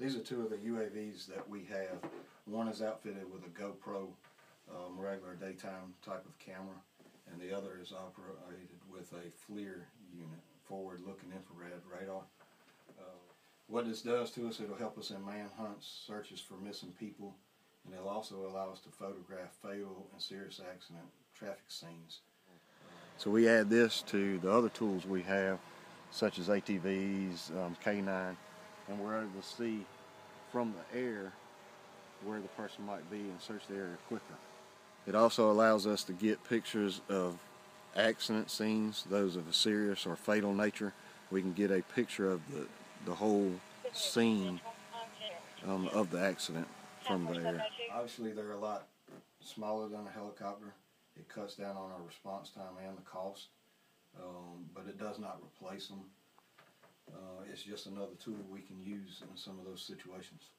These are two of the UAVs that we have. One is outfitted with a GoPro, um, regular daytime type of camera, and the other is operated with a FLIR unit, forward-looking infrared radar. Uh, What this does to us, it'll help us in manhunts, searches for missing people, and it'll also allow us to photograph fatal and serious accident traffic scenes. So we add this to the other tools we have, such as ATVs, um, K9, and we're able to see from the air where the person might be and search the area quicker. It also allows us to get pictures of accident scenes, those of a serious or fatal nature. We can get a picture of the, the whole scene um, of the accident from the air. Obviously, they're a lot smaller than a helicopter. It cuts down on our response time and the cost, um, but it does not replace them. Uh, it's just another tool we can use in some of those situations.